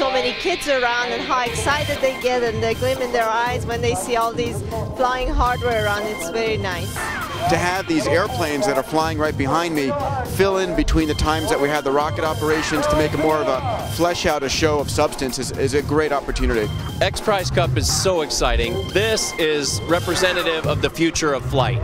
So many kids around and how excited they get and the gleam in their eyes when they see all these flying hardware around. It's very nice. To have these airplanes that are flying right behind me fill in between the times that we had the rocket operations to make more of a flesh out a show of substance is, is a great opportunity. X Prize Cup is so exciting. This is representative of the future of flight.